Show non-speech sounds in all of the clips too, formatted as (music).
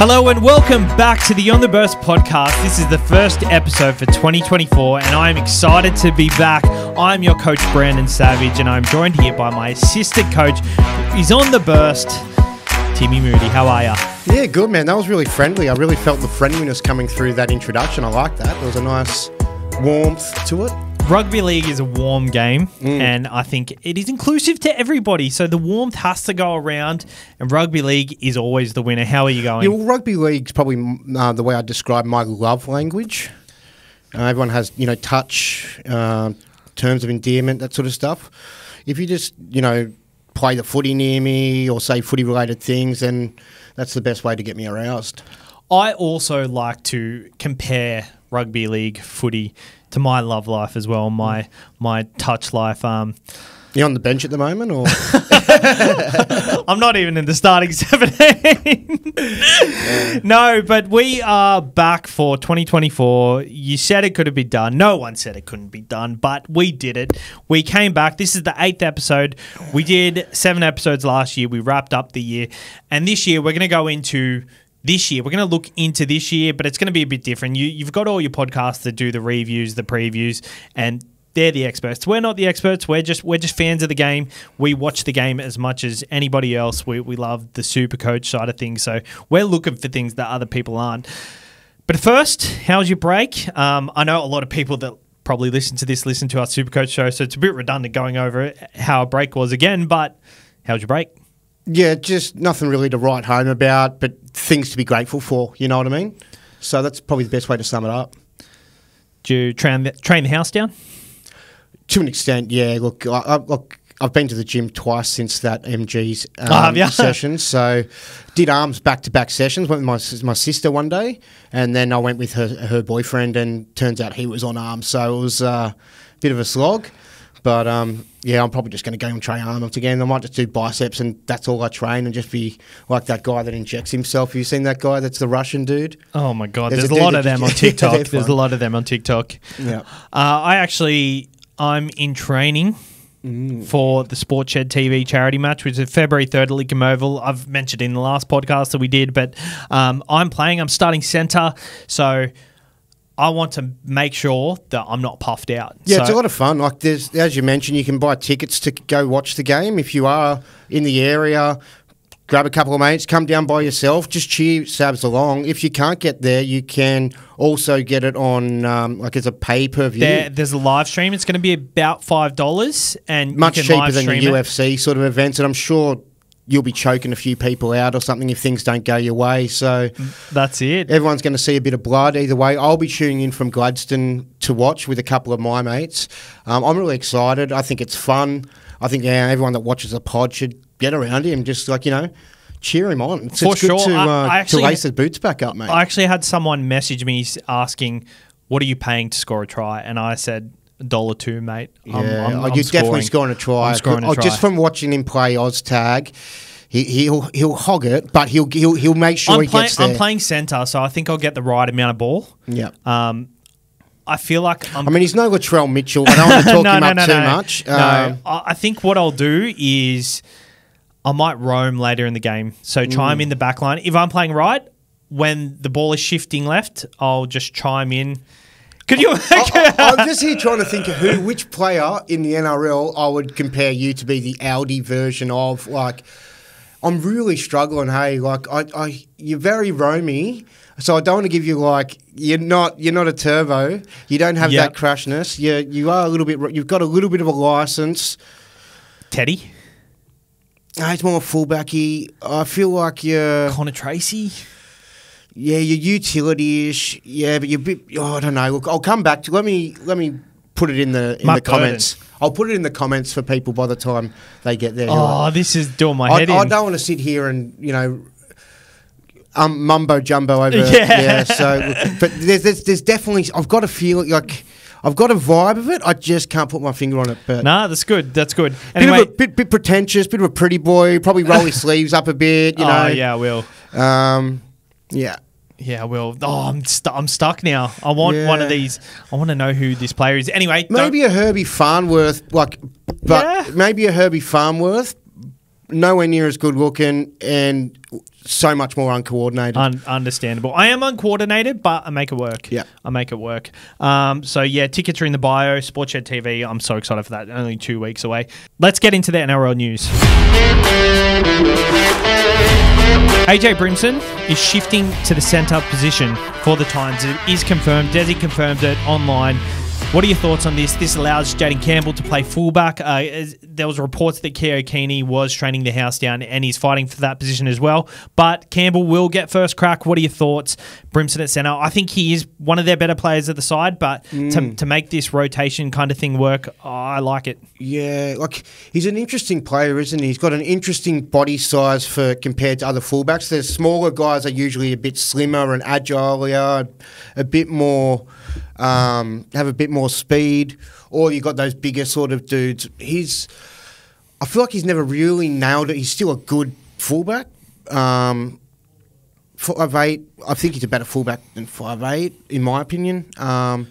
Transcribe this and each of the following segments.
Hello and welcome back to the On the Burst podcast. This is the first episode for 2024, and I am excited to be back. I'm your coach, Brandon Savage, and I'm joined here by my assistant coach. He's on the burst, Timmy Moody. How are you? Yeah, good man. That was really friendly. I really felt the friendliness coming through that introduction. I like that. There was a nice warmth to it. Rugby league is a warm game, and I think it is inclusive to everybody. So the warmth has to go around, and rugby league is always the winner. How are you going? Yeah, well, rugby league's probably uh, the way I describe my love language. Uh, everyone has, you know, touch, uh, terms of endearment, that sort of stuff. If you just, you know, play the footy near me or say footy related things, then that's the best way to get me aroused. I also like to compare rugby league footy to my love life as well, my my touch life. Um, You on the bench at the moment, or (laughs) I'm not even in the starting 17. (laughs) no, but we are back for 2024. You said it could have been done. No one said it couldn't be done, but we did it. We came back. This is the eighth episode. We did seven episodes last year. We wrapped up the year. And this year, we're going to go into this year. We're going to look into this year, but it's going to be a bit different. You, you've got all your podcasts that do the reviews, the previews, and they're the experts. We're not the experts. We're just we're just fans of the game. We watch the game as much as anybody else. We, we love the super coach side of things. So we're looking for things that other people aren't. But first, how's your break? Um, I know a lot of people that probably listen to this listen to our super coach show, so it's a bit redundant going over how a break was again. But how's your break? Yeah, just nothing really to write home about, but things to be grateful for. You know what I mean? So that's probably the best way to sum it up. Did you train the, train the house down? To an extent, yeah. Look, I, I, look, I've been to the gym twice since that MG's um, Oh, ya? (laughs) session. So, did arms back to back sessions. Went with my my sister one day, and then I went with her her boyfriend, and turns out he was on arms. So it was uh, a bit of a slog. But um, yeah, I'm probably just going to go and train arms again. I might just do biceps, and that's all I train, and just be like that guy that injects himself. Have you seen that guy? That's the Russian dude. Oh my god, There's there's, a lot of them on (laughs) TikTok. There's a lot of them on TikTok. Yeah. Uh, I actually, I'm in training for the Sport Shed TV charity match, which is February 3rd at Lincoln Oval. I've mentioned in the last podcast that we did, but um, I'm playing. I'm starting centre, so I want to make sure that I'm not puffed out. Yeah, so, it's a lot of fun. Like there's, as you mentioned, you can buy tickets to go watch the game if you are in the area. Grab a couple of mates, come down by yourself, just cheer Sabs along. If you can't get there, you can also get it on um, like as a pay per view, there, there's a live stream. It's going to be about five dollars, and much you can cheaper live than the stream it. UFC sort of events. And I'm sure you'll be choking a few people out or something if things don't go your way. So That's it. everyone's going to see a bit of blood either way. I'll be tuning in from Gladstone to watch with a couple of my mates. Um, I'm really excited. I think it's fun. I think yeah, everyone that watches the pod should get around him, just like you know, cheer him on. It's, For it's good sure. to, I- uh, I actually- to lace his boots back up, mate. I actually had someone message me asking, "What are you paying to score a try?" And I said, "A dollar two, mate." Yeah, I'm- I'm you're definitely scoring. a try. I'm scoring a oh, try. Just from watching him play Oztag, he, he'll he'll hog it, but he'll he'll he'll make sure I'm, he playing, gets there. I'm playing centre, so I think I'll get the right amount of ball. Yeah. Um, I feel like I'm. I mean, he's no Latrell Mitchell. I don't (laughs) want to talk no, him no, up no, too much. No, Um, I think what I'll do is I might roam later in the game. So Mm. chime in the back line. If I'm playing right, when the ball is shifting left, I'll just chime in. Could you? I, am just here trying to think of who, which player in the NRL I would compare you to be the Audi version of. Like, I'm really struggling. Hey, like, I, I, you're very roamy, so I don't want to give you like you're not, you're not a turbo. You don't have Yep. that crashness. You, you are a little bit. You've got a little bit of a license. Teddy, Ah, It's more fullbacky. I feel like you're, Connor Tracey. Yeah, you're utility-ish. Yeah, but you're a bit. Oh, I don't know. Look, I'll come back to. Let me, let me put it in the in Mark the comments. I'll put it in the comments for people by the time they get there. Oh, this is doing my I, head I in. don't want to sit here and you know. Um, mumbo jumbo over (laughs) Yeah. yeah. So, but there's, there's there's definitely I've got a feel like I've got a vibe of it. I just can't put my finger on it. But Nah, that's good. That's good. bit Anyway, of a bit, bit pretentious, bit of a pretty boy. Probably roll his (laughs) sleeves up a bit. You oh know. yeah, I will. Um, yeah. Yeah, well. Oh, I'm stu- I'm stuck now. I want one of these. I want to know who this player is. Anyway, Maybe a Herbie Farnworth, like, but Yeah. maybe a Herbie Farnworth, nowhere near as good looking, and so much more uncoordinated. Un- understandable. I am uncoordinated, but I make it work. Yeah. I make it work. Um, so yeah, tickets are in the bio. Sportshed TV. I'm so excited for that. Only two weeks away. Let's get into the NRL news. AJ Brimson is shifting to the centre position for the Titans. It is confirmed. Desi confirmed it online. What are your thoughts on this? This allows Jayden Campbell to play fullback. Uh, there was reports that Keano Kini was training the house down and he's fighting for that position as well. But Campbell will get first crack. What are your thoughts? Brimson at centre. I think he is one of their better players at the side, but to, to make this rotation kind of thing work, I like it. Yeah, like he's an interesting player, isn't he? He's got an interesting body size for compared to other fullbacks. The smaller guys are usually a bit slimmer and agile, a bit more, um, have a bit more speed. Or you've got those bigger sort of dudes. He's, I feel like he's never really nailed it. He's still a good fullback. Um, five eight. I think he's a better fullback than five eight, in my opinion. Um,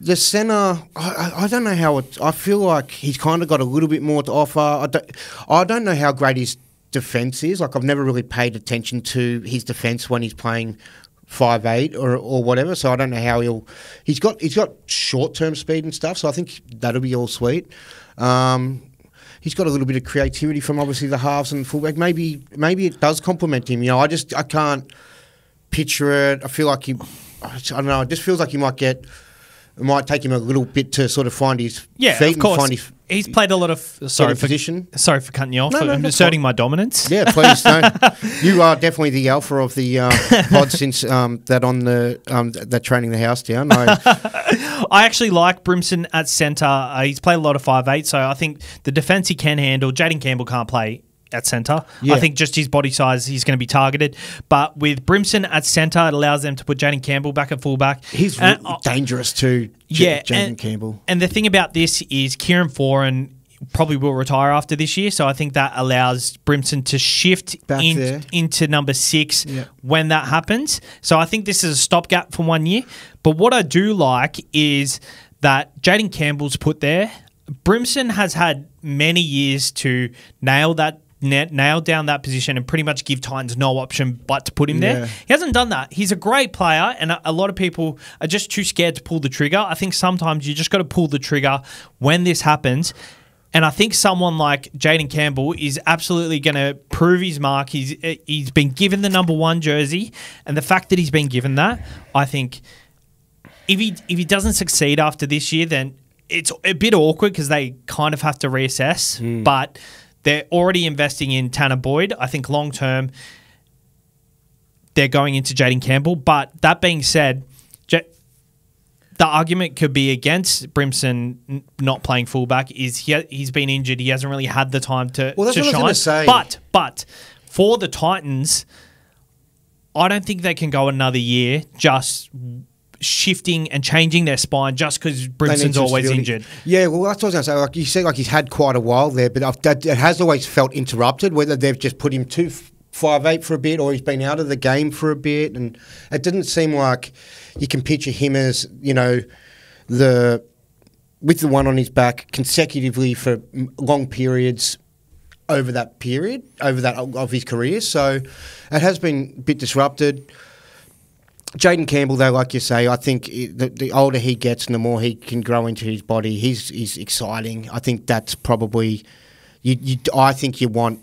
the centre, I, I- don't know how it. I feel like he's kind of got a little bit more to offer. I don't, I don't know how great his defence is. Like I've never really paid attention to his defence when he's playing five eight or or whatever. So I don't know how he'll. He's got he's got short term speed and stuff. So I think that'll be all sweet. Um, he's got a little bit of creativity from obviously the halves and fullback. Maybe maybe it does complement him. You know, I just I can't picture it. I feel like he. I don't know. It just feels like he might get. It might take him a little bit to sort of find his Yeah, feet of course. and find his. He's played a lot of. Sorry for position. Sorry for cutting you off. No, no, I'm asserting my dominance. Yeah, please don't. (laughs) you are definitely the alpha of the uh, pod since um, that on the um, that training the house down. No, (laughs) I actually like Brimson at centre. Uh, he's played a lot of five eight, so I think the defence he can handle. Jayden Campbell can't play at centre. Yeah. I think just his body size, he's going to be targeted. But with Brimson at centre, it allows them to put Jayden Campbell back at fullback. he's And, dangerous too. Yeah, Jayden Campbell. And the thing about this is Kieran Foran probably will retire after this year, so I think that allows Brimson to shift in- into number six when that happens. So I think this is a stopgap for one year. But what I do like is that Jayden Campbell's put there. Brimson has had many years to nail that. Na- Nail down that position and pretty much give Titans no option but to put him there. Yeah. He hasn't done that. He's a great player, and a, a lot of people are just too scared to pull the trigger. I think sometimes you just got to pull the trigger when this happens. And I think someone like Jayden Campbell is absolutely going to prove his mark. He's eh, he's been given the number one jersey, and the fact that he's been given that, I think, if he if he doesn't succeed after this year, then it's a bit awkward because they kind of have to reassess. But they're already investing in Tanah Boyd. I think long term, they're going into Jayden Campbell. But that being said, Ja- the argument could be against Brimson not playing fullback is he? He's been injured. He hasn't really had the time to, Well, that's to what I was shine. say. But but for the Titans, I don't think they can go another year just shifting and changing their spine just because Brimson's always injured. Yeah, well, that's what I was going to say. Like you said, like he's had quite a while there, but I've, that, it has always felt interrupted. Whether they've just put him to f- five eight for a bit, or he's been out of the game for a bit, and it didn't seem like you can picture him as you know the with the one on his back consecutively for long periods over that period, over that of of his career. So it has been a bit disrupted. Jayden Campbell, though, like you say, I think the, the older he gets and the more he can grow into his body, he's he's exciting. I think that's probably, you, you I think you want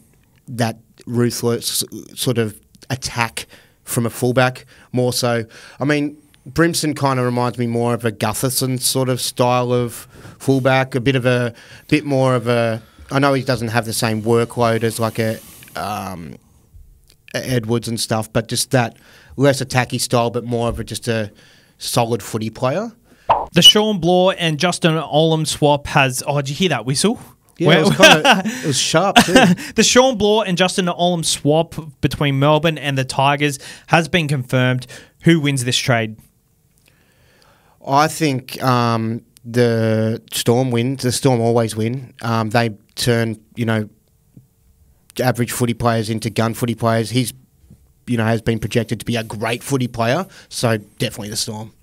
that ruthless sort of attack from a fullback more so. I mean, Brimson kind of reminds me more of a Gutherson sort of style of fullback, a bit of a bit more of a. I know he doesn't have the same workload as like a. Um, Edwards and stuff, but just that less attacky style, but more of a, just a solid footy player. The Shawn Blore and Justin Olam swap has. Oh, did you hear that whistle? Yeah, Where- it was kind of it was sharp too. (laughs) the Shawn Blore and Justin Olam swap between Melbourne and the Tigers has been confirmed. Who wins this trade? I think um, the Storm win. The Storm always win. Um, they turn you know average footy players into gun footy players. He's you know has been projected to be a great footy player, so definitely the Storm.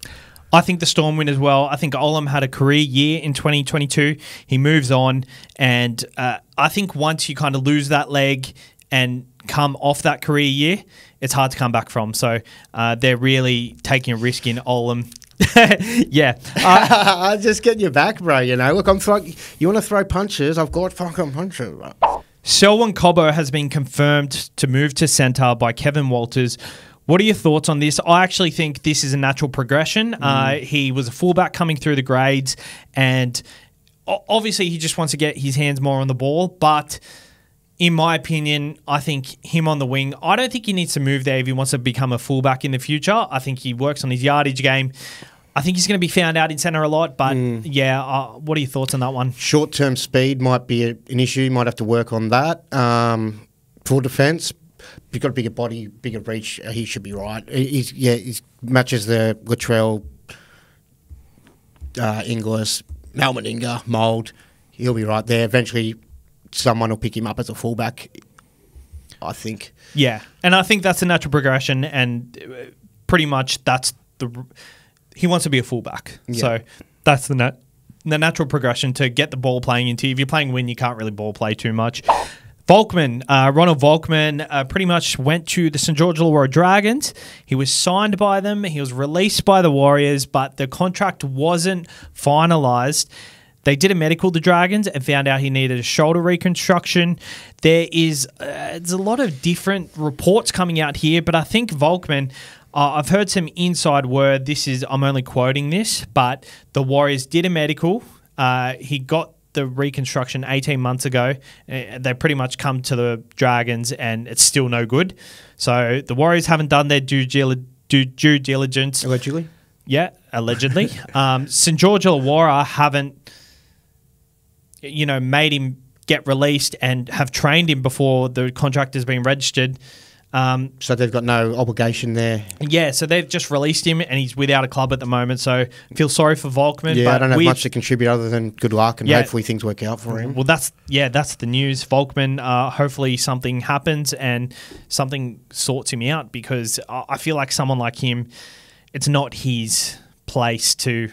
I think the Storm win as well. I think Olam had a career year in 2022. He moves on, and uh, I think once you kind of lose that leg and come off that career year, it's hard to come back from. So uh, they're really taking a risk in Olam. (laughs) yeah. Uh, (laughs) I'm just getting you back, bro. You know, look, I'm throwing. You want to throw punches? I've got fucking punches. Bro. Selwyn Cobbo has been confirmed to move to centre by Kevin Walters. What are your thoughts on this? I actually think this is a natural progression. Uh, he was a fullback coming through the grades, and obviously he just wants to get his hands more on the ball. But in my opinion, I think him on the wing, I don't think he needs to move there if he wants to become a fullback in the future. I think he works on his yardage game. I think he's going to be found out in centre a lot. But yeah, uh, what are your thoughts on that one? Short term speed might be a, an issue. You might have to work on that. Um, for defence, you've got a bigger body, bigger reach. uh, He should be right. He- He's yeah, he matches the Latrell, uh, Inglis, Mal Meninga mould. He'll be right there. Eventually, someone will pick him up as a fullback. I think. Yeah, and I think that's a natural progression, and uh, pretty much that's the he wants to be a fullback. Yeah. So that's the nat- the natural progression to get the ball playing into. If you're playing win, you can't really ball play too much. Volkman, uh, Ronald Volkman, uh, pretty much went to the St George Illawarra Dragons. He was signed by them. He was released by the Warriors, but the contract wasn't finalised. They did a medical, the Dragons, and found out he needed a shoulder reconstruction. There is uh, there's a lot of different reports coming out here, but I think Volkman. Uh, I've heard some inside word. This is I'm only quoting this, but the Warriors did a medical. Uh, he got the reconstruction 18 months ago. Uh, they pretty much come to the Dragons, and it's still no good. So the Warriors haven't done their due, due, due diligence. Allegedly. Yeah, allegedly. (laughs) um, St George Illawarra haven't, you know, made him get released and have trained him before the contract has been registered. Um, So they've got no obligation there. yeah, so they've just released him and he's without a club at the moment. So feel sorry for Volkman. Yeah, but I don't have much to contribute other than good luck and Yeah. hopefully things work out for him. Well, that's yeah, that's the news. Volkman, uh, hopefully something happens and something sorts him out because I I feel like someone like him, it's not his place to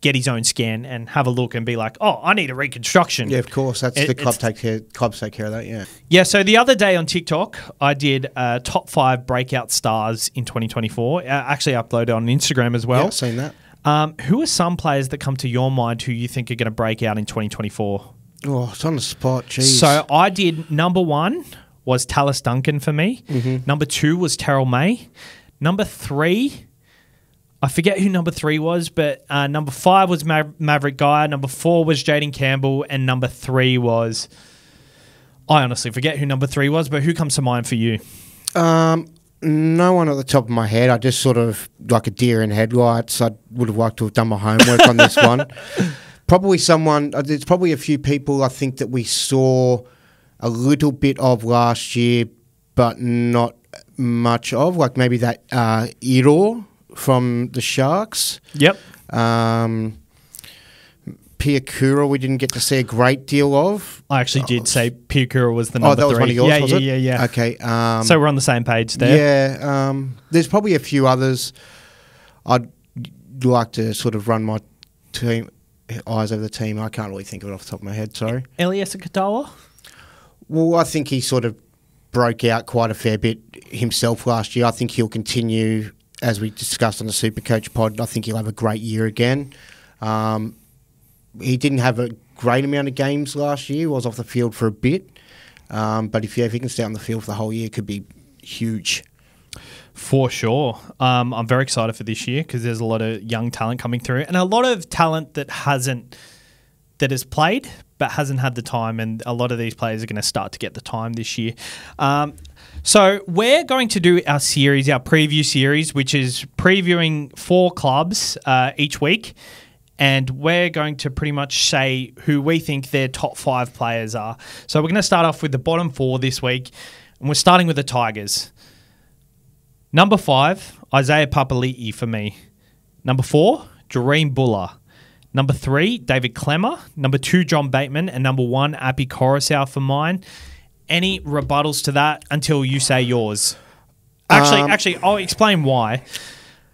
get his own scan and have a look and be like, oh, I need a reconstruction. Yeah, of course. That's It- the club take care. Clubs take care of that. Yeah. Yeah, so the other day on TikTok, I did uh, top five breakout stars in 2024. I actually uploaded on Instagram as yeah, well. I've seen that. Um, who are some players that come to your mind who you think are going to break out in 2024? Oh, it's on the spot. Jeez. So I did number one was Tallis Duncan for me. Mm-hmm. Number two was Terrell May. Number three, I forget who number three was, but uh, number five was Ma- Maverick Guy. Number four was Jayden Campbell, and number three was. I honestly forget who number three was, but who comes to mind for you? Um, no one at the top of my head. I just sort of like a deer in headlights. I would have liked to have done my homework on this one. (laughs) Probably someone. uh, There's probably a few people I think that we saw a little bit of last year, but not much of. Like maybe that uh, Iro from the Sharks. Yep. Um, Piakura, we didn't get to see a great deal of. I actually did say Piakura was the number oh, that was three. one of yours, yeah, was yeah, it? yeah, yeah, Okay. Um, So we're on the same page there. Yeah, um, there's probably a few others. I'd like to sort of run my team eyes over the team. I can't really think of it off the top of my head. Sorry. Elias Katawa? Well, I think he sort of broke out quite a fair bit himself last year. I think he'll continue, as we discussed on the Supercoach pod. I think he'll have a great year again. Um, he didn't have a great amount of games last year. Was off the field for a bit, um, but if, if he can stay on the field for the whole year, it could be huge. For sure. Um, I'm very excited for this year because there's a lot of young talent coming through and a lot of talent that hasn't, that has played but hasn't had the time. And a lot of these players are going to start to get the time this year. Um, so we're going to do our series, our preview series, which is previewing four clubs uh, each week. And we're going to pretty much say who we think their top five players are. So we're going to start off with the bottom four this week. And we're starting with the Tigers. Number five, Isaiah Papali'i for me. Number four, Jahream Bula. Number three, David Klemmer. Number two, John Bateman. And number one, Api Koroisau for mine. Any rebuttals to that until you say yours? Actually, Um, actually, I'll explain why.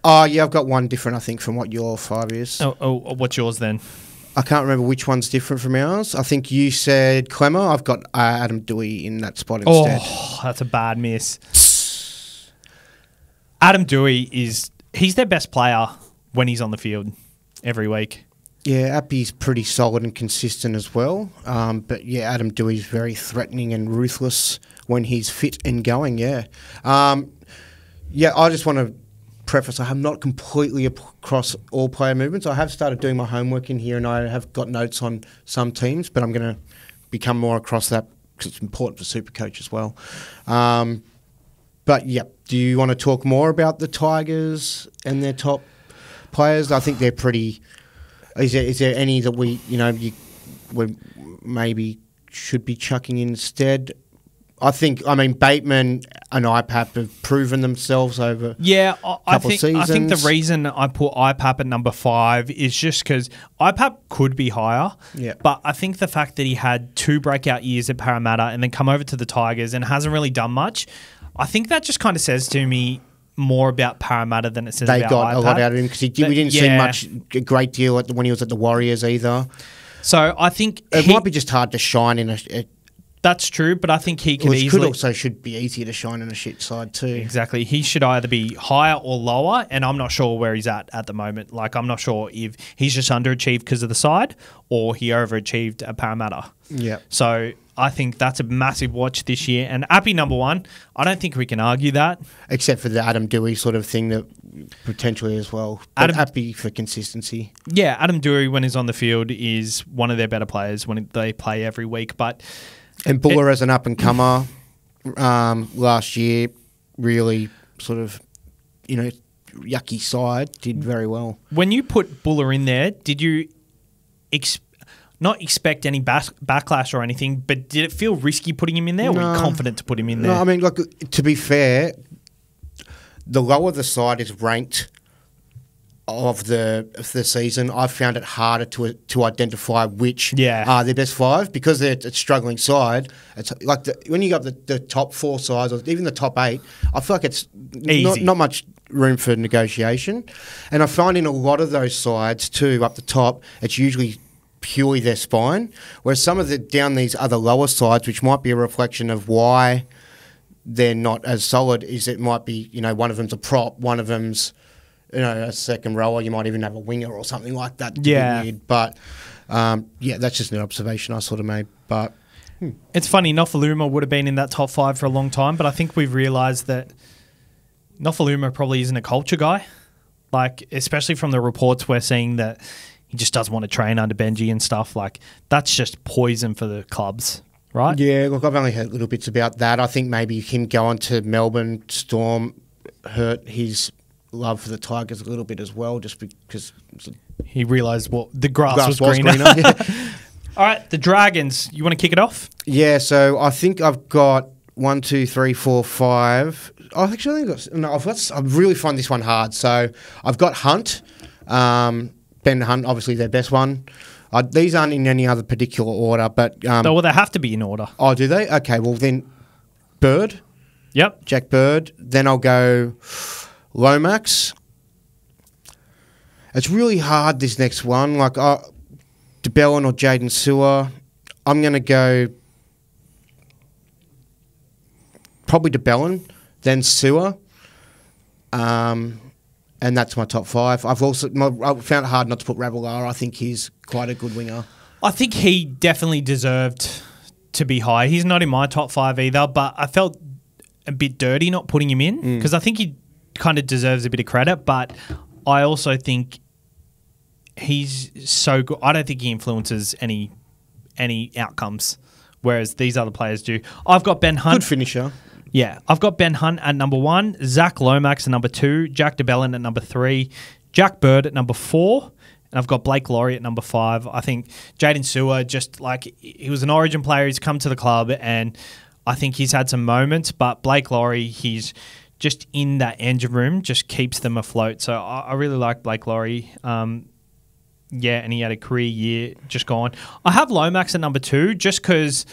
Oh, yeah, I've got one different, I think, from what your five is. Oh, oh, what's yours then? I can't remember which one's different from ours. I think you said Klemmer. I've got uh, Adam Doueihi in that spot instead. Oh, that's a bad miss. Adam Doueihi is he's their best player when he's on the field every week. Yeah, Api's pretty solid and consistent as well. Um, but yeah, Adam Doueihi's very threatening and ruthless when he's fit and going. Yeah. Um, yeah, I just want to preface I am not completely across all player movements. I have started doing my homework in here and I have got notes on some teams, but I'm going to become more across that because it's important for super coach as well. Um, but yeah, do you want to talk more about the Tigers and their top players? I think they're pretty. Is there, is there any that we, you know, you, we maybe should be chucking instead? I think, I mean, Bateman and IPAP have proven themselves over. Yeah, I, I think I think the reason I put IPAP at number five is just because IPAP could be higher. Yeah. But I think the fact that he had two breakout years at Parramatta and then come over to the Tigers and hasn't really done much, I think that just kind of says to me more about Parramatta than it says they got a lot out of him because we didn't see much, a great deal at the, when he was at the Warriors either. So I think It he- might be just hard to shine in a. a that's true, but I think he could which easily could also should be easier to shine in a shit side too. Exactly. He should either be higher or lower, and I'm not sure where he's at at the moment. Like, I'm not sure if he's just underachieved because of the side or he overachieved at Parramatta. Yeah. So I think that's a massive watch this year. And Api number one, I don't think we can argue that. Except for the Adam Doueihi sort of thing that potentially as well. But Adam- happy for consistency. Yeah, Adam Doueihi, when he's on the field, is one of their better players when they play every week. But And Bula as an up and comer um, last year, really sort of, you know, yucky side, did very well. when you put Bula in there, did you ex- not expect any back- backlash or anything, but did it feel risky putting him in there? Or were you confident to put him in there? No, I mean, look, to be fair, the lower the side is ranked of the of the season, I've found it harder to to identify which Yeah. are their best five because they're a struggling side. It's like the, when you got the, the top four sides or even the top eight, I feel like it's not, not much room for negotiation. And I find in a lot of those sides too, up the top, it's usually purely their spine. Whereas some of the down these other lower sides, which might be a reflection of why they're not as solid, is it might be you know one of them's a prop, one of them's you know a second rower. You might even have a winger or something like that. Yeah. weird. but um, yeah, that's just an observation I sort of made. But It's funny, Nofoaluma would have been in that top five for a long time, but I think we've realised that Nofoaluma probably isn't a culture guy. Like, especially from the reports we're seeing that he just doesn't want to train under Benji and stuff. Like, that's just poison for the clubs, right? yeah, look, I've only heard little bits about that. I think maybe him going to Melbourne Storm hurt his love for the Tigers a little bit as well, just because He realised what the grass, grass was, greener. Yeah. (laughs) All right, the Dragons. You want to kick it off? Yeah, so I think I've got one, two, three, four, five. I've actually only got no. I've got. I really find this one hard. So I've got Hunt, um, Ben Hunt, obviously their best one. Uh, these aren't in any other particular order, but um, Oh, well, they have to be in order. oh, do they? Okay, well then, Bird, Yep. Jack Bird. Then I'll go Lomax. It's really hard this next one. Like uh, de Belin or Jayden Su'a. I'm gonna go probably de Belin, then Su'a. Um, and that's my top five. I've also my, I found it hard not to put Ravalawa. I think he's quite a good winger. I think he definitely deserved to be high. He's not in my top five either, but I felt a bit dirty not putting him in mm. because I think he kind of deserves a bit of credit. But I also think he's so good. I don't think he influences any any outcomes, whereas these other players do. I've got Ben Hunt. Good finisher. Yeah, I've got Ben Hunt at number one, Zach Lomax at number two, Jack de Belin at number three, Jack Bird at number four, and I've got Blake Lawrie at number five. I think Jayden Su'a just like he was an Origin player. He's come to the club, and I think he's had some moments. But Blake Lawrie, he's just in that engine room, just keeps them afloat. So I, I really like Blake Lawrie. Um, yeah, and he had a career year just gone. I have Lomax at number two just because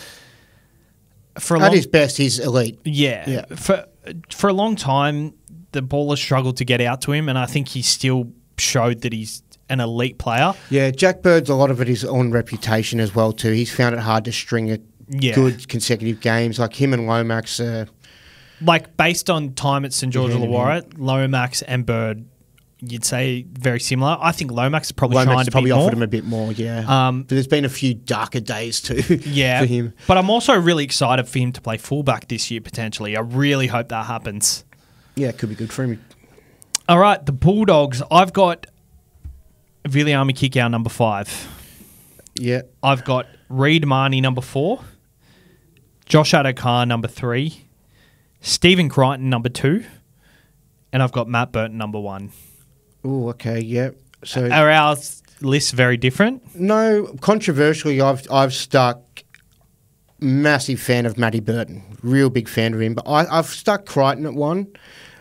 for At his best, he's elite. yeah. Yeah. For for a long time, the ball has struggled to get out to him, and I think he still showed that he's an elite player. Yeah, Jack Bird's a lot of it is on reputation as well too. He's found it hard to string a Yeah. good consecutive games. Like him and Lomax. Uh, Like based on time at St George. Illawarra, Lomax and Bird, you'd say very similar. I think Lomax probably Lomax shined a probably bit more. offered him a bit more. Yeah, Um, but there's been a few darker days too. (laughs) yeah, for him. But I'm also really excited for him to play fullback this year potentially. I really hope that happens. Yeah, it could be good for him. All right, the Bulldogs. I've got Viliame Kikau number five. Yeah, I've got Reed Mahoney number four, Josh Addo-Carr number three, Stephen Crichton number two, and I've got Matt Burton number one. Oh, okay, yeah. So Are our lists very different? no, controversially, I've I've stuck massive fan of Matty Burton, real big fan of him. But I, I've stuck Crichton at one.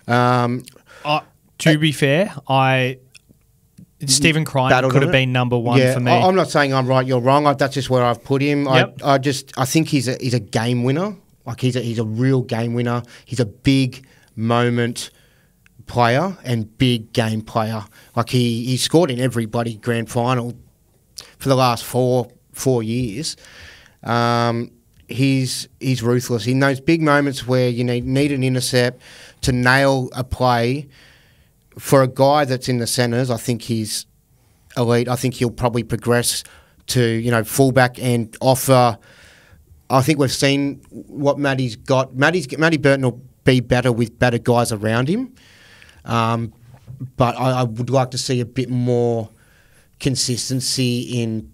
Um, Uh, to be fair, I Stephen Crichton could have been number one yeah, for me. I, am not saying I'm right, you're wrong. I, that's just where I've put him. Yep. I, I just I think he's a he's a game winner. Like he's a he's a real game winner. He's a big moment player and big game player. Like he he scored in every bloody grand final for the last four four years. Um, he's he's ruthless. In those big moments where you need need an intercept to nail a play, for a guy that's in the centres, I think he's elite. I think he'll probably progress to you know fullback and offer. I think we've seen what Matty's got. Matty's Matty Burton will be better with better guys around him, um, but I, I would like to see a bit more consistency in.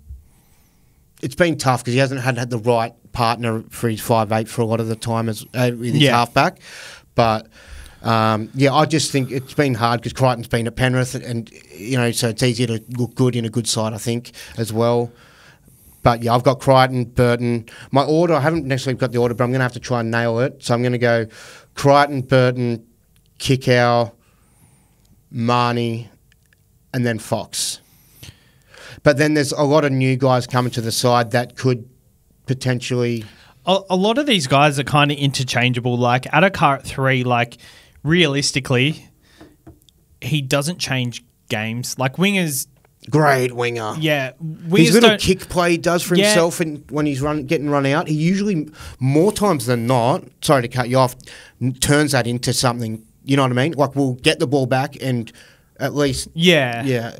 It's been tough because he hasn't had, had the right partner for his five eight for a lot of the time as uh, with his Yeah. halfback, but. Um, yeah, I just think it's been hard because Crichton's been at Penrith, and you know, so it's easier to look good in a good side, I think, as well. But yeah, I've got Crichton, Burton. My order, I haven't necessarily got the order, but I'm going to have to try and nail it. So I'm going to go Crichton, Burton, Kikau, Mahoney, and then Fox. But then there's a lot of new guys coming to the side that could potentially. a, a lot of these guys are kind of interchangeable. Like Addo-Carr at three, like realistically, he doesn't change games. Like wingers, Great winger. yeah, His wingers little kick play he does for Yeah. himself, and when he's run getting run out, he usually more times than not. Sorry to cut you off. Turns that into something. You know what I mean? Like we'll get the ball back and at least yeah, yeah.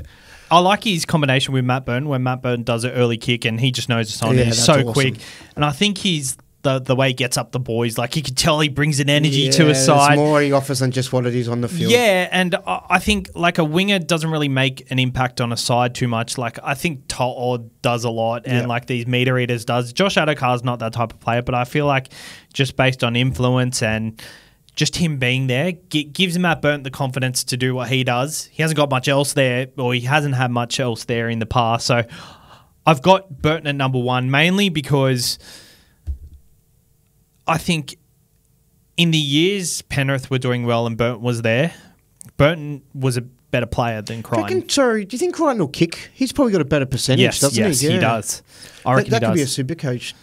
I like his combination with Matt Burton, when Matt Burton does an early kick and he just knows it's on. Yeah, he's so awesome. quick, and I think he's the the way he gets up the boys. Like you can tell he brings an energy to Yeah, his there's side. more he offers than just what it is on the field. Yeah, and I I think like a winger doesn't really make an impact on a side too much. Like I think Todd does a lot, and Yeah. like these meter eaters does. Josh Addo-Carr's not that type of player, but I feel like just based on influence and just him being there gives Matt Burton the confidence to do what he does. He hasn't got much else there, or he hasn't had much else there in the past. So I've got Burton at number one mainly because I think in the years Penrith were doing well and Burton was there, Burton was a better player than Crichton. sorry, do you think Crichton will kick? He's probably got a better percentage, Yes, doesn't yes, he? he does. I That, reckon that he could be a super coach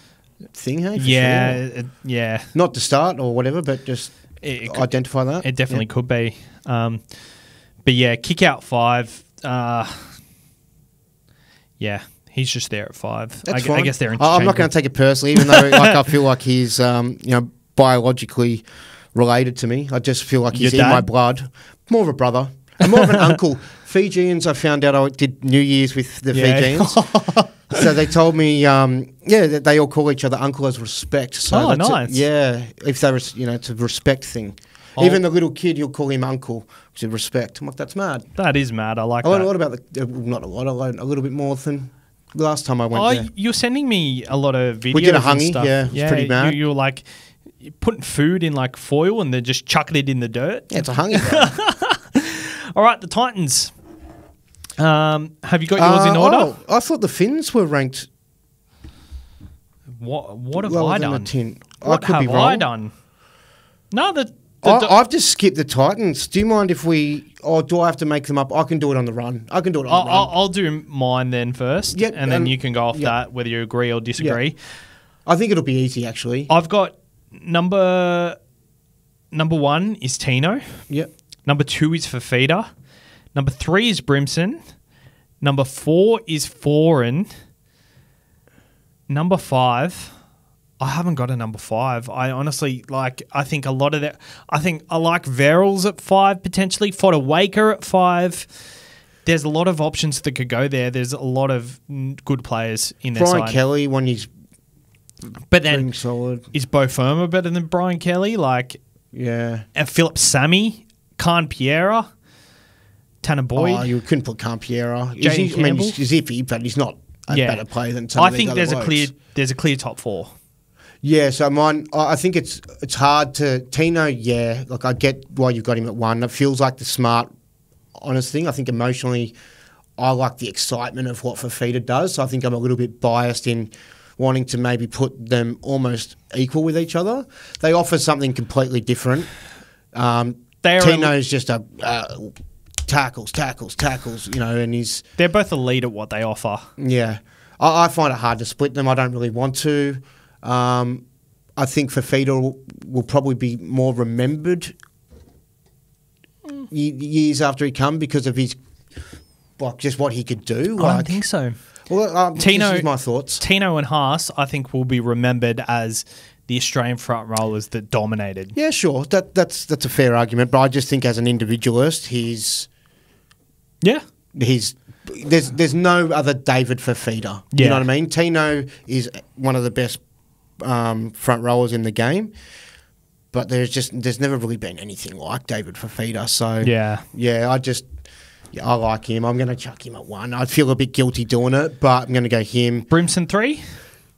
thing, hey? yeah, sure. Uh, yeah. Not to start or whatever, but just It, could- identify that. It definitely could be. Um, but yeah, kick out five. Uh, yeah, he's just there at five. I, I guess they're I'm not going to take it personally, even though (laughs) like I feel like he's um, you know biologically related to me. I just feel like he's Your in my blood. More of a brother. And more of an (laughs) uncle. Fijians, I found out I did New Year's with the Yeah. Fijians. (laughs) so they told me, um, yeah, that they all call each other uncle as respect. So Oh, that's a- yeah, if they was, you know, it's a respect thing. Oh. Even the little kid, you'll call him uncle to respect. I'm like, that's mad. That is mad. I like I learned a lot about the, uh, not a lot, I learned a little bit more than last time I went Oh, there. you're sending me a lot of videos. We did a hangi, stuff. yeah, was pretty mad. You, you were like putting food in like foil and then just chucking it in the dirt. Yeah, it's a hungry. (laughs) All right, the Titans. Um, have you got yours in Uh, order? oh, I thought the Finns were ranked What What have I done? tin. I What could have be I wrong. done? No, the, the I, I've just skipped the Titans. Do you mind if we, or do I have to make them up? I can do it on the run. I can do it on I'll, the run. I'll do mine then first, Yeah, and then um, you can go off yeah. that whether you agree or disagree. I think it'll be easy actually. I've got number number one is Tino. Yep. Number two is Fifita. Number three is Brimson. Number four is Foran. Number five, I haven't got a number five. I honestly like. I think a lot of that. I think I like Verrills at five potentially. Fodder Waker at five. There's a lot of options that could go there. There's a lot of good players in there. Brian side. Kelly, when he's but then solid. is Beau Fermor better than Brian Kelly? Like Yeah. and Phillip Sami, Khan Piera, Tanah Boyd. Oh, you couldn't put Campiera. Is Jaden he, I mean, Campbell? he's, iffy, but he's not a Yeah. better player than some I think there's a clear there's a clear top four. Yeah, so mine. I think it's it's hard to Tino. Yeah, like I get why you've got him at one. It feels like the smart, honest thing. I think emotionally, I like the excitement of what Fifita does. So I think I'm a little bit biased in wanting to maybe put them almost equal with each other. They offer something completely different. Um, are just a uh, tackles, tackles, tackles. You know, and he's They're both elite at what they offer. yeah, I, I find it hard to split them. I don't really want to. Um, I think Fifita will, will probably be more remembered ye- years after he come because of his like just what he could do. I don't think so. Well, um, Tino- this is my thoughts. Tino and Haas, I think, will be remembered as the Australian front rollers that dominated. Yeah, sure. That that's that's a fair argument, but I just think as an individualist, he's Yeah. he's there's there's no other David Fifita. You know what I mean? Tino is one of the best um, front rowers in the game, but there's just there's never really been anything like David Fifita. So Yeah. yeah, I just yeah, I like him. I'm going to chuck him at one. I feel a bit guilty doing it, but I'm going to go him. Brimson three.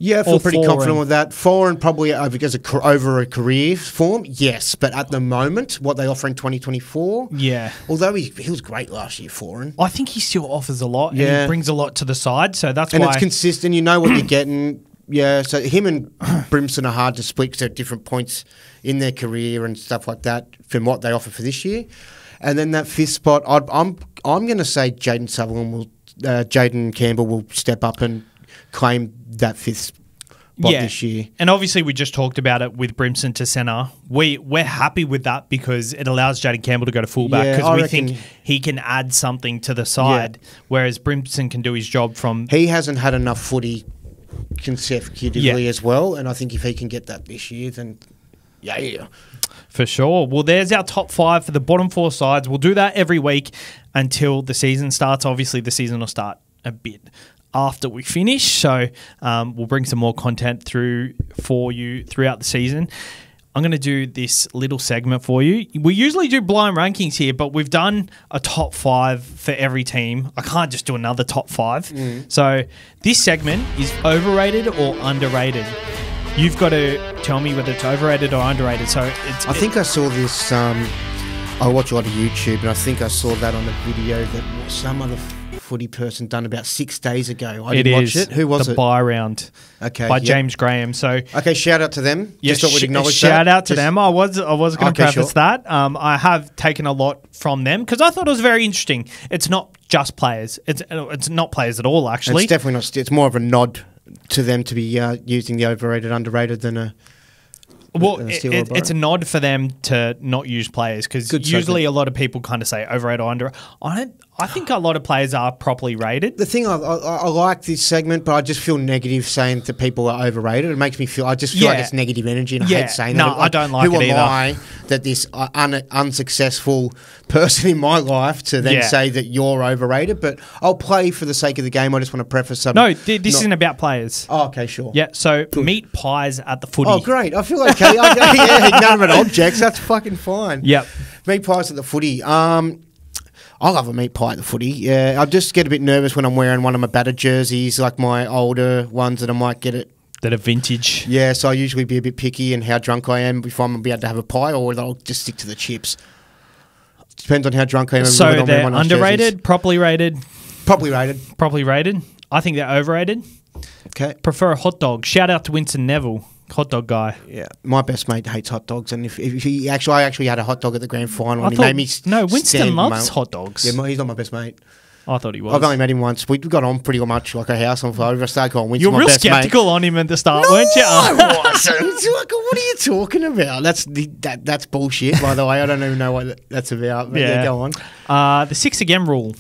Yeah, I feel pretty confident with that. Foran probably over, as a, over a career form, yes, but at the moment, what they offer in 2024, Yeah. although he, he was great last year, Foran. I think he still offers a lot and Yeah. he brings a lot to the side. So that's and why. it's consistent. You know what you're getting. Yeah, so him and (coughs) Brimson are hard to split 'cause they're at different points in their career and stuff like that from what they offer for this year. And then that fifth spot, I'd, I'm I'm going to say Jaden Sutherland will, uh, Jayden Campbell will step up and claim that fifth spot this year. And obviously, we just talked about it with Brimson to centre. We we're happy with that because it allows Jayden Campbell to go to fullback because I we reckon- think he can add something to the side, whereas Brimson can do his job from. He hasn't had enough footy consecutively Yeah. as well, and I think if he can get that this year, then yeah, yeah. For sure. Well, there's our top five for the bottom four sides. We'll do that every week until the season starts. Obviously, the season will start a bit after we finish, so um, we'll bring some more content through for you throughout the season. I'm going to do this little segment for you. We usually do blind rankings here, but we've done a top five for every team. I can't just do another top five. So this segment is overrated or underrated. You've got to tell me whether it's overrated or underrated. So it's I think I saw this. Um, I watch a lot of YouTube, and I think I saw that on a video that some other footy person done about six days ago. I It didn't is watch it. Who was the it? The buy round Okay, by yep. James Graham. So Okay, shout out to them. yeah, Just thought we'd sh- acknowledge shout that. out to Just- them. I was I was going to Okay, preface sure. that. Um, I have taken a lot from them because I thought it was very interesting. It's not just players. It's it's not players at all actually. It's definitely not. It's more of a nod to them to be uh, using the overrated, underrated than a. well, it, steal or it- it's a nod for them to not use players because usually segment. a lot of people kind of say overrated or under. I don't. I think a lot of players are properly rated. The thing I, I, I like this segment, but I just feel negative saying that people are overrated. It makes me feel. I just feel like it's negative energy, and I Yeah. hate saying No, that. I don't like who it am either. I that this un, unsuccessful person in my life to then Yeah. say that you're overrated? But I'll play for the sake of the game. I just want to preface something. No, th- this not- isn't about players. Oh, okay, sure. Yeah, so meat pies at the footy. Oh, great. I feel okay. I, (laughs) yeah, inanimate objects. That's fucking fine. Yep. Meat pies at the footy. Um, I love a meat pie at the footy. Yeah, I just get a bit nervous when I'm wearing one of my battered jerseys, like my older ones that I might get it. That are vintage. Yeah, so I usually be a bit picky in how drunk I am before I'm gonna be able to have a pie, or I'll just stick to the chips. Depends on how drunk I am. So whether I'm wearing they're one of those underrated, properly rated, properly rated. properly rated. I think they're overrated. Okay. Prefer a hot dog. Shout out to Winston Neville, hot dog guy. Yeah, my best mate hates hot dogs, and if, if he actually, I actually had a hot dog at the grand final, I and he made me. no, Winston loves hot dogs. Yeah, he's not my best mate. I thought he was. I've only met him once. We got on pretty much like a house on fire. I started calling Winston You're my real skeptical on him at the start, mate. weren't you? I (laughs) wasn't. Like, what are you talking about? That's the, that that's bullshit. By the way, I don't even know what that's about. But yeah. Yeah. go on. Uh, the six again rule.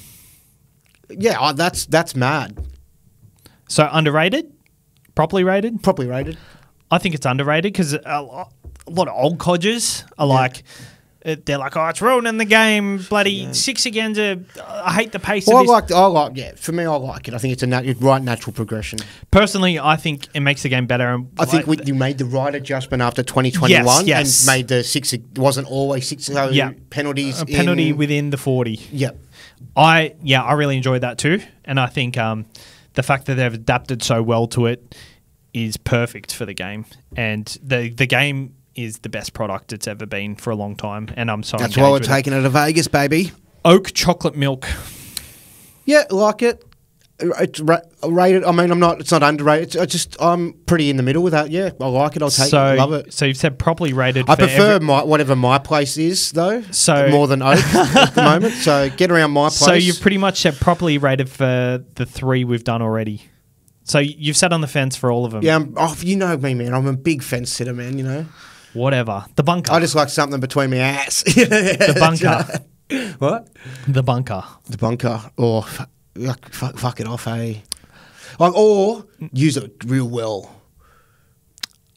yeah, oh, that's that's mad. So underrated, properly rated. Properly rated. I think it's underrated because a, a lot of old codgers are like. uh, They're like, oh, it's ruining the game. Bloody six again. To, I hate the pace Well, I like, I like, yeah. For me, I like it. I think it's a nat- right natural progression. Personally, I think it makes the game better. And I think we, you made the right adjustment after 2021 Yes, yes. and made the six. It wasn't always six Yeah. penalties. a penalty in- within the forty. Yep. I yeah, I really enjoyed that too, and I think um, the fact that they've adapted so well to it is perfect for the game, and the the game is the best product it's ever been for a long time, and I'm so That's why we're with it. taking it to Vegas, baby. oak chocolate milk. Yeah, like it. It's rated. I mean, I'm not. It's not underrated. It's, I just I'm pretty in the middle with that. Yeah, I like it. I'll take so it. Love it. So you've said properly rated. I prefer every- my whatever my place is though. So- more than Oak at the (laughs) moment. So get around my place. so you've pretty much said properly rated for the three we've done already. So you've sat on the fence for all of them. yeah, I'm, oh, you know me, man. I'm a big fence sitter, man. You know, Whatever. The bunker. I just like something between my ass. (laughs) the bunker. what? the bunker. The bunker, or like, fuck, fuck it off, hey. Like, or use it real well.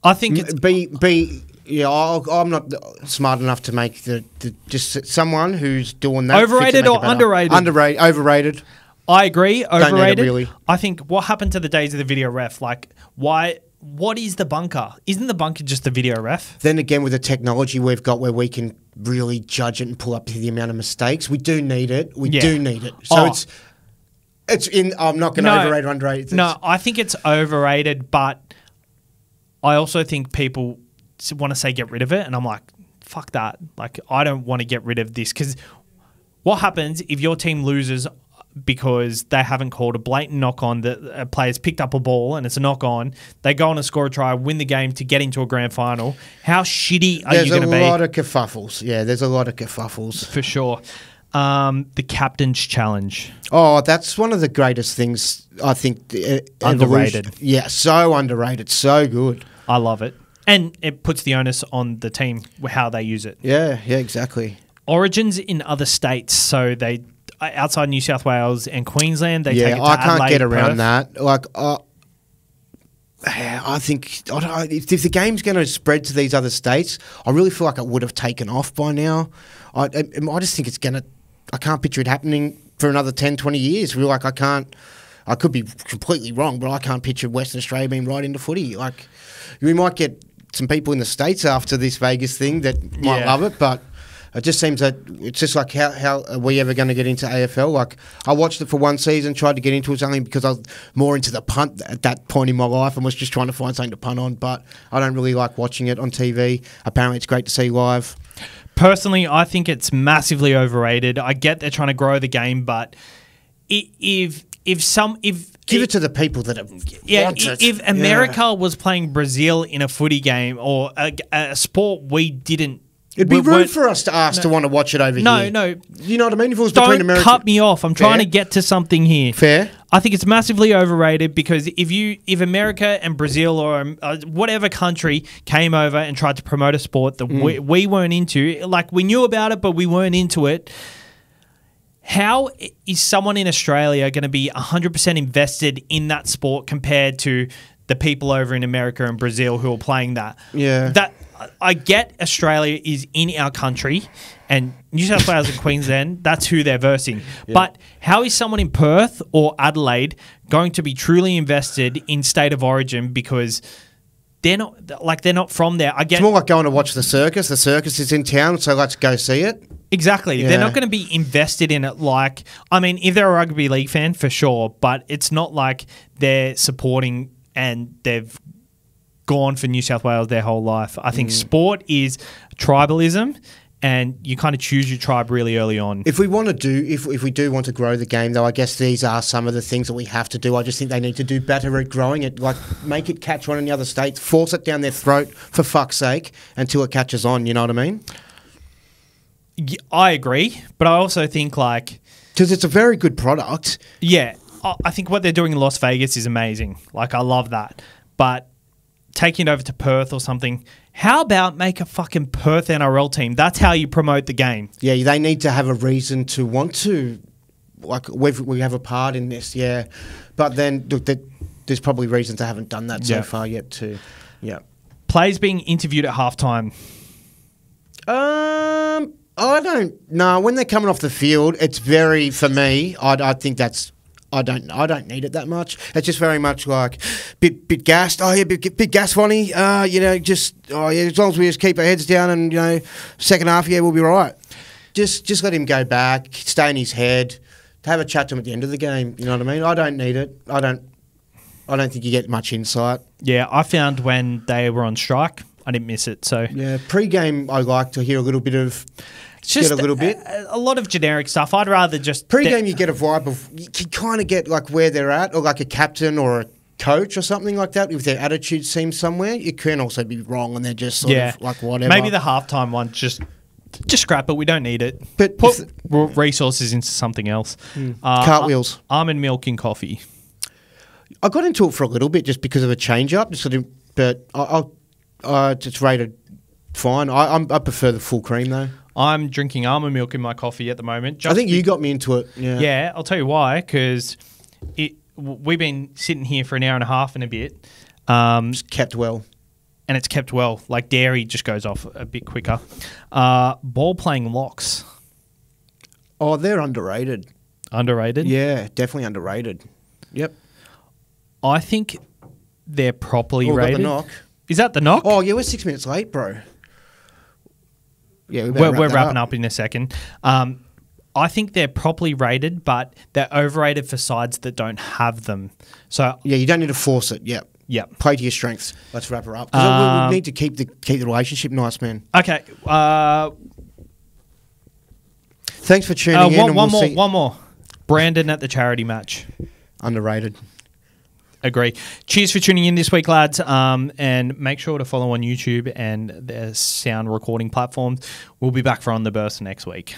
I think it's Be be yeah. I'll, I'm not smart enough to make the, the just someone who's doing that. Overrated or underrated? Underrated. Overrated. I agree. it Overrated. really. I think what happened to the days of the video ref? Like, why? What is the bunker? Isn't the bunker just the video ref? Then again, with the technology we've got, where we can really judge it and pull up to the amount of mistakes, we do need it. We Yeah. do need it. So Oh. it's it's in. I'm not going to No. overrate or underrate. It's- No, I think it's overrated, but I also think people want to say get rid of it, and I'm like, fuck that. Like, I don't want to get rid of this because what happens if your team loses because they haven't called a blatant knock on that a player's picked up a ball and it's a knock on they go on and score a try win the game to get into a grand final how shitty are There's you going to be There's a lot of kerfuffles. Yeah, there's a lot of kerfuffles. for sure um, the captain's challenge Oh, that's one of the greatest things I think. the, uh, Underrated. evolution- Yeah, so underrated, so good. i love it and it puts the onus on the team how they use it Yeah, yeah, exactly. origins in other states so they outside new south wales and queensland they take yeah, I can't Adelaide, get around Perth. that. Like, uh, I think I if, if the game's going to spread to these other states, I really feel like it would have taken off by now. I, I, I just think it's going to. I can't picture it happening for another 10, 20 years. Feel like I can't. I could be completely wrong, but I can't picture Western Australia being right into footy. Like, we might get some people in the states after this Vegas thing that might Yeah. love it, but it just seems that it's just like how how are we ever going to get into AFL? Like I watched it for one season, tried to get into it only because I was more into the punt at that point in my life and was just trying to find something to punt on. But I don't really like watching it on TV. Apparently, it's great to see live. Personally, I think it's massively overrated. I get they're trying to grow the game, but if if some if Give it to the people that have yeah, it. if Yeah. America was playing Brazil in a footy game or a, a sport we didn't, It'd be we rude for us to ask to want to watch it over No, here. no. No. You know what I mean? If it was between Don't America, cut me off. I'm trying Fair. to get to something here. Fair. I think it's massively overrated because if you if America and Brazil or um, uh, whatever country came over and tried to promote a sport that we, Mm. we weren't into, like we knew about it but we weren't into it, how is someone in Australia going to be 100% invested in that sport compared to the people over in America and Brazil who are playing that? Yeah. That I get Australia is in our country and New South Wales and Queensland, that's who they're versing. But how is someone in Perth or Adelaide going to be truly invested in state of origin because they're not like they're not from there? I get It's more like going to watch the circus. The circus is in town, so let's go see it. Exactly. Yeah. They're not going to be invested in it like I mean, if they're a rugby league fan for sure, but it's not like they're supporting and they've gone for New South Wales their whole life. I Mm. think sport is tribalism and you kind of choose your tribe really early on. If we want to do, if, if we do want to grow the game, though, I guess these are some of the things that we have to do. I just think they need to do better at growing it. Like, make it catch on in the other states, force it down their throat, for fuck's sake, until it catches on. You know what I mean? I agree, but I also think like Because it's a very good product. Yeah, I I think what they're doing in Las Vegas is amazing. Like, I love that. But taking it over to Perth or something, how about make a fucking Perth NRL team? That's how you promote the game. Yeah, they need to have a reason to want to like we we have a part in this, yeah. But then look, that, there's probably reasons I haven't done that Yeah. so far yet. Too, yeah. Players being interviewed at halftime. Um, I don't know. When they're coming off the field, it's very for me. I, I think that's. I don't. I don't need it that much. It's just very much like bit bit gassed. Oh yeah, bit, bit gas funny. Uh, you know, just oh yeah. As long as we just keep our heads down and you know, second half, yeah, we'll be right. Just just let him go back, stay in his head, have a chat to him at the end of the game. You know what I mean? I don't need it. I don't. I don't think you get much insight. Yeah, I found when they were on strike, I didn't miss it. So Yeah, pre-game, I like to hear a little bit of. It's just a little bit. a, a lot of generic stuff. I'd rather just Pre-game, you get a vibe of you can kind of get like where they're at, or like a captain or a coach or something like that. If their attitude seems somewhere, it can also be wrong, and they're just sort yeah, of like whatever. Maybe the halftime one just just scrap it. We don't need it. But put r- resources into something else. Uh, Cartwheels. almond milk and coffee. I got into it for a little bit just because of a change up, just sort of, but I, I'll uh, it's rated fine. I, I'm, I prefer the full cream though. I'm drinking almond milk in my coffee at the moment. Just I think you got me into it. Yeah. Yeah, I'll tell you why. Because it we've been sitting here for an hour and a half and a bit, um, It's kept well. and it's kept well. Like dairy just goes off a bit quicker. Uh, ball playing locks Oh, they're underrated. underrated. Yeah, definitely underrated. Yep. I think they're properly Oh, got the rated. knock. Is that the knock? Oh, yeah, we're six minutes late, bro. Yeah, we we're, wrap we're wrapping up. up in a second. Um, I think they're properly rated, but they're overrated for sides that don't have them. So Yeah, you don't need to force it. Yep. yeah. Play to your strengths. Let's wrap her up. we- Um, we need to keep the keep the relationship nice, man. Okay. Uh, Thanks for tuning uh, in. one, and one we'll more. One more. Brandon at the charity match. Underrated. Agree. Cheers for tuning in this week, lads. Um, and make sure to follow on YouTube and their sound recording platforms. We'll be back for On the Burst next week.